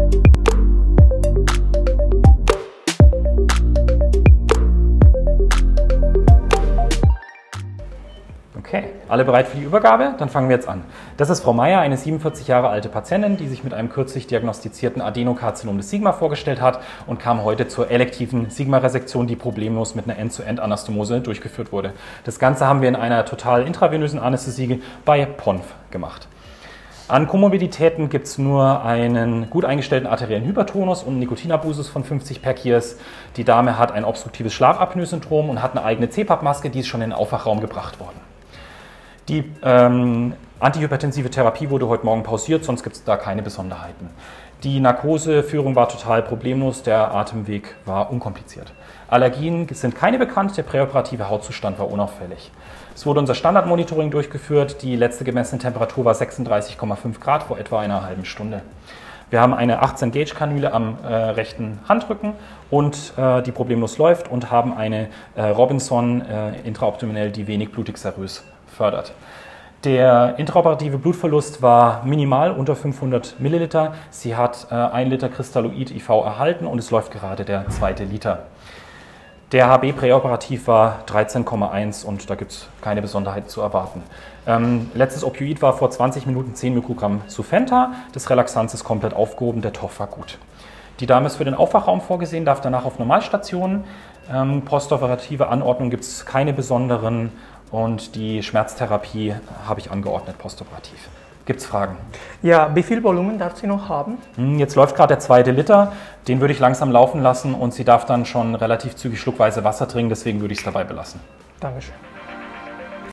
Thank you. Okay, alle bereit für die Übergabe? Dann fangen wir jetzt an. Das ist Frau Meier, eine 47 Jahre alte Patientin, die sich mit einem kürzlich diagnostizierten Adenokarzinom des Sigma vorgestellt hat und kam heute zur elektiven Sigma-Resektion, die problemlos mit einer End-zu-End-Anastomose durchgeführt wurde. Das Ganze haben wir in einer total intravenösen Anästhesie bei PONF gemacht. An Komorbiditäten gibt es nur einen gut eingestellten arteriellen Hypertonus und Nikotinabusus von 50 per Kiers. Die Dame hat ein obstruktives Schlafapnoe-Syndrom und hat eine eigene CPAP-Maske, die ist schon in den Aufwachraum gebracht worden. Die ähm, antihypertensive Therapie wurde heute Morgen pausiert, sonst gibt es da keine Besonderheiten. Die Narkoseführung war total problemlos, der Atemweg war unkompliziert. Allergien sind keine bekannt, der präoperative Hautzustand war unauffällig. Es wurde unser Standardmonitoring durchgeführt, die letzte gemessene Temperatur war 36,5 Grad vor etwa einer halben Stunde. Wir haben eine 18 Gauge Kanüle am äh, rechten Handrücken und äh, die problemlos läuft und haben eine äh, Robinson äh, intraabdominell, die wenig blutig serös fördert. Der intraoperative Blutverlust war minimal, unter 500 Milliliter. Sie hat äh, 1 Liter Kristalloid IV erhalten und es läuft gerade der zweite Liter. Der HB präoperativ war 13,1 und da gibt es keine Besonderheit zu erwarten. Ähm, letztes Opioid war vor 20 Minuten 10 Mikrogramm Sufenta. Das Relaxanz ist komplett aufgehoben, der TOF war gut. Die Dame ist für den Aufwachraum vorgesehen, darf danach auf Normalstationen. Ähm, postoperative Anordnung gibt es keine besonderen und die Schmerztherapie habe ich angeordnet postoperativ. Gibt es Fragen? Ja, wie viel Volumen darf sie noch haben? Hm, jetzt läuft gerade der zweite Liter. Den würde ich langsam laufen lassen und sie darf dann schon relativ zügig schluckweise Wasser trinken. Deswegen würde ich es dabei belassen. Dankeschön.